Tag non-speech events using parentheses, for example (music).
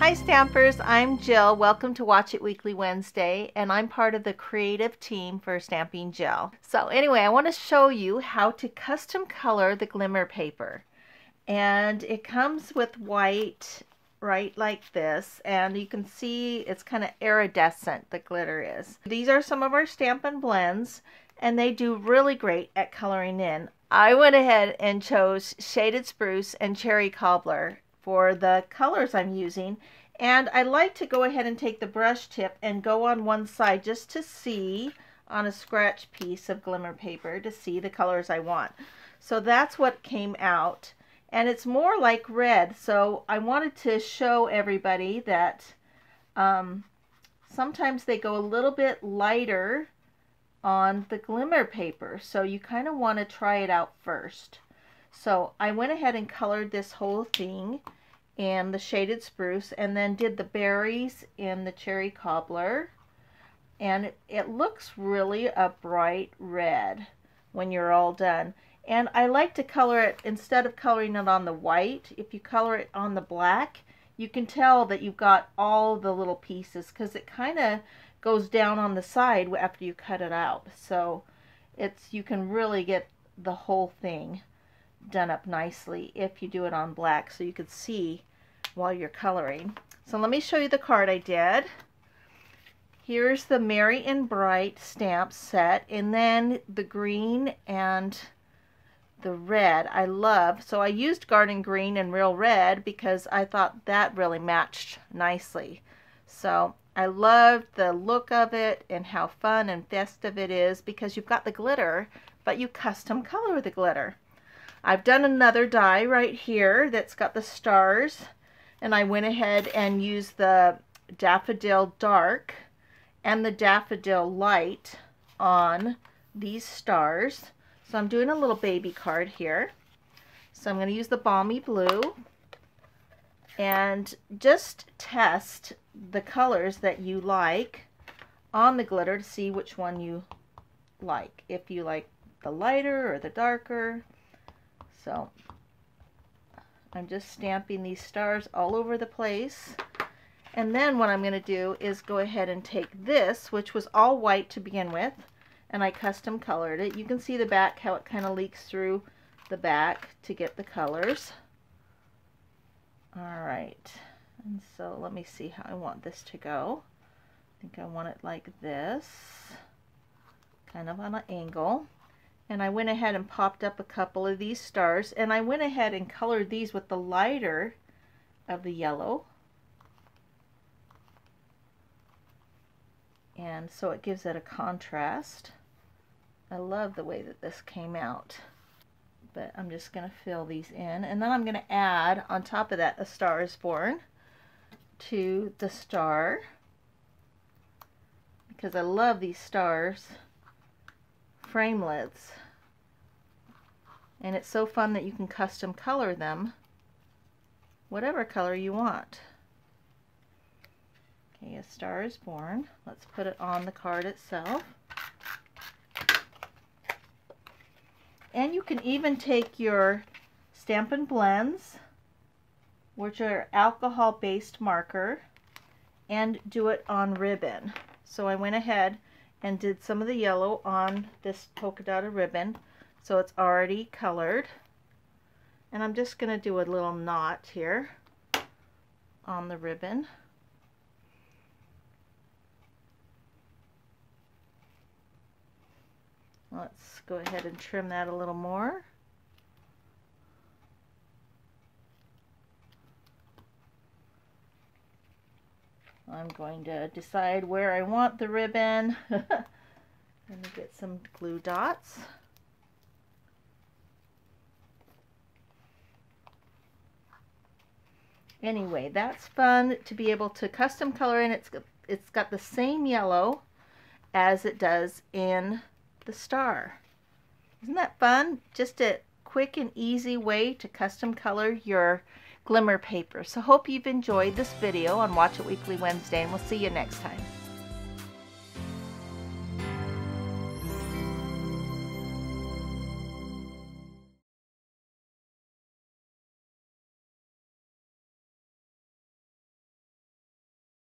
Hi Stampers, I'm Jill. Welcome to Watch It Weekly Wednesday and I'm part of the creative team for Stamping Jill. So anyway, I want to show you how to custom color the glimmer paper. And it comes with white right like this and you can see it's kind of iridescent the glitter is. These are some of our Stampin' Blends and they do really great at coloring in. I went ahead and chose Shaded Spruce and Cherry Cobbler for the colors I'm using. And I like to go ahead and take the brush tip and go on one side just to see on a scratch piece of glimmer paper to see the colors I want. So that's what came out. And it's more like red. So I wanted to show everybody that um, sometimes they go a little bit lighter on the glimmer paper. So you kind of want to try it out first. So I went ahead and colored this whole thing in the shaded spruce and then did the berries in the cherry cobbler. And it, it looks really a bright red when you're all done. And I like to color it, instead of coloring it on the white, if you color it on the black, you can tell that you've got all the little pieces because it kind of goes down on the side after you cut it out. So it's you can really get the whole thing done up nicely if you do it on black so you could see while you're coloring. So let me show you the card I did. Here's the Merry and Bright stamp set and then the green and the red I love. So I used Garden Green and Real Red because I thought that really matched nicely. So I love the look of it and how fun and festive it is because you've got the glitter, but you custom color the glitter. I've done another die right here that's got the stars and I went ahead and used the Daffodil Dark and the Daffodil Light on these stars. So I'm doing a little baby card here. So I'm going to use the Balmy Blue and just test the colors that you like on the glitter to see which one you like. If you like the lighter or the darker. So I'm just stamping these stars all over the place. And then what I'm going to do is go ahead and take this, which was all white to begin with, and I custom colored it. You can see the back, how it kind of leaks through the back to get the colors. All right, and so let me see how I want this to go. I think I want it like this, kind of on an angle and I went ahead and popped up a couple of these stars and I went ahead and colored these with the lighter of the yellow. And so it gives it a contrast. I love the way that this came out but I'm just going to fill these in and then I'm going to add on top of that a star is born to the star because I love these stars framelits. And it's so fun that you can custom color them whatever color you want. Okay, a star is born. Let's put it on the card itself. And you can even take your Stampin' Blends, which are alcohol-based marker, and do it on ribbon. So I went ahead and did some of the yellow on this polka dotted ribbon so it's already colored. And I'm just going to do a little knot here on the ribbon. Let's go ahead and trim that a little more I'm going to decide where I want the ribbon. (laughs) Let me get some glue dots. Anyway, that's fun to be able to custom color and it's it's got the same yellow as it does in the star. Isn't that fun? Just a quick and easy way to custom color your glimmer paper. So hope you've enjoyed this video on Watch It Weekly Wednesday and we'll see you next time.